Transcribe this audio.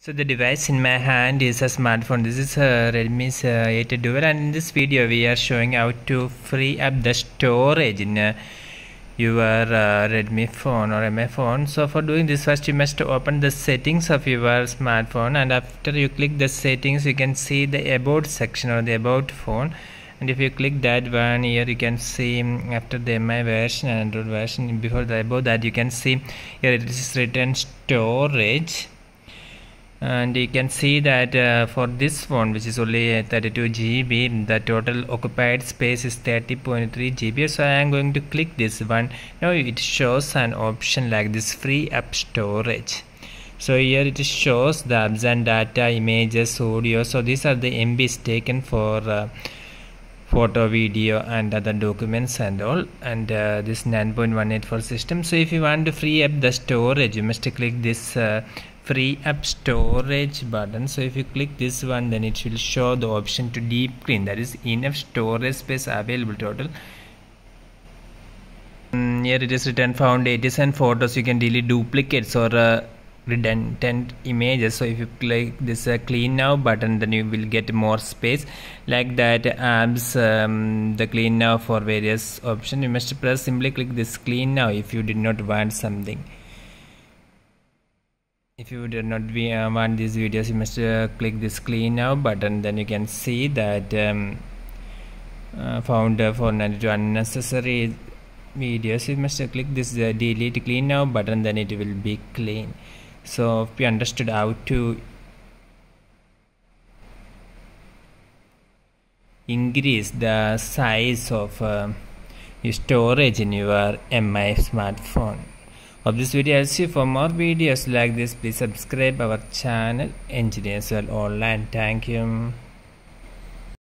So the device in my hand is a smartphone. This is a Redmi uh, 8 Dual and in this video we are showing how to free up the storage in your uh, Redmi phone or MI phone. So for doing this first you must open the settings of your smartphone and after you click the settings you can see the about section or the about phone and if you click that one here you can see um, after the MI version and Android version before the about that you can see here it is written storage and you can see that uh, for this phone which is only 32 GB the total occupied space is 30.3 GB so I am going to click this one. Now it shows an option like this free up storage. So here it shows the apps and data images audio. So these are the MBs taken for uh, photo video and other documents and all. And uh, this 9.184 system. So if you want to free up the storage you must click this uh, free up storage button. So if you click this one then it will show the option to deep clean. That is enough storage space available total. Mm, here it is written found 87 photos. You can delete duplicates or uh, redundant images. So if you click this uh, clean now button then you will get more space. Like that apps um, the clean now for various options. You must press simply click this clean now if you did not want something. If you did not be, uh, want these videos you must uh, click this clean now button. Then you can see that um, uh, found uh, 492 unnecessary videos. You must click this uh, delete clean now button then it will be clean so you understood how to increase the size of uh, your storage in your MI smartphone. Hope this video helps you. For more videos like this please subscribe our channel engineers online. Thank you